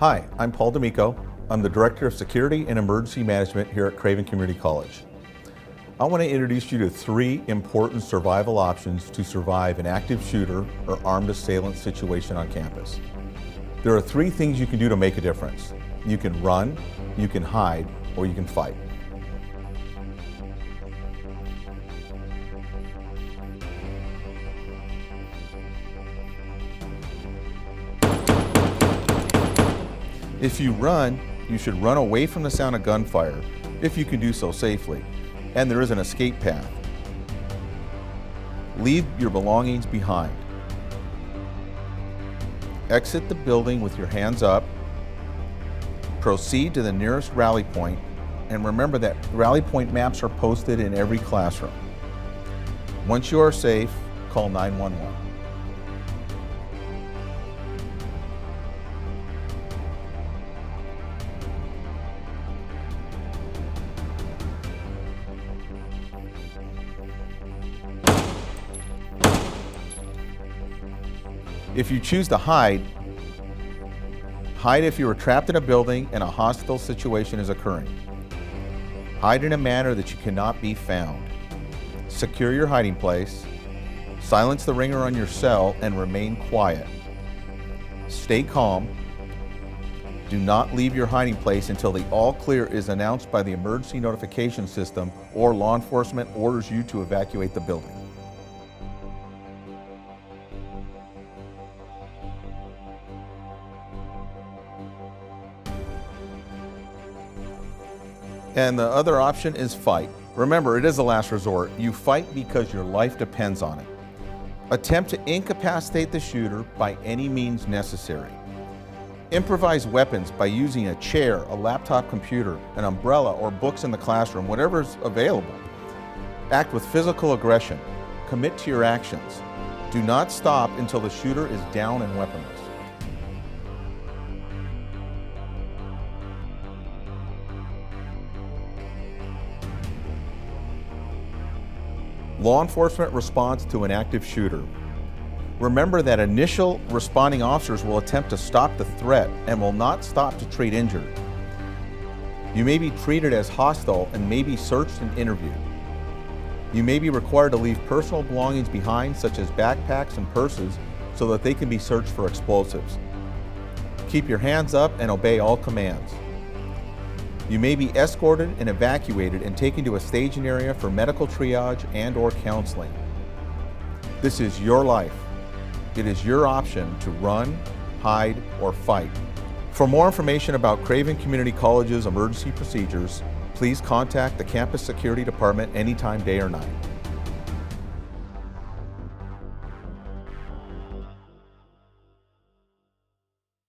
Hi, I'm Paul D'Amico. I'm the Director of Security and Emergency Management here at Craven Community College. I want to introduce you to three important survival options to survive an active shooter or armed assailant situation on campus. There are three things you can do to make a difference. You can run, you can hide, or you can fight. If you run, you should run away from the sound of gunfire, if you can do so safely, and there is an escape path. Leave your belongings behind. Exit the building with your hands up. Proceed to the nearest rally point, and remember that rally point maps are posted in every classroom. Once you are safe, call 911. If you choose to hide, hide if you are trapped in a building and a hostile situation is occurring. Hide in a manner that you cannot be found. Secure your hiding place. Silence the ringer on your cell and remain quiet. Stay calm. Do not leave your hiding place until the all clear is announced by the emergency notification system or law enforcement orders you to evacuate the building. And the other option is fight. Remember, it is a last resort. You fight because your life depends on it. Attempt to incapacitate the shooter by any means necessary. Improvise weapons by using a chair, a laptop computer, an umbrella, or books in the classroom, whatever is available. Act with physical aggression. Commit to your actions. Do not stop until the shooter is down and weaponless. Law enforcement response to an active shooter. Remember that initial responding officers will attempt to stop the threat and will not stop to treat injured. You may be treated as hostile and may be searched and interviewed. You may be required to leave personal belongings behind, such as backpacks and purses, so that they can be searched for explosives. Keep your hands up and obey all commands. You may be escorted and evacuated and taken to a staging area for medical triage and or counseling. This is your life. It is your option to run, hide, or fight. For more information about Craven Community College's emergency procedures, please contact the Campus Security Department anytime, day or night.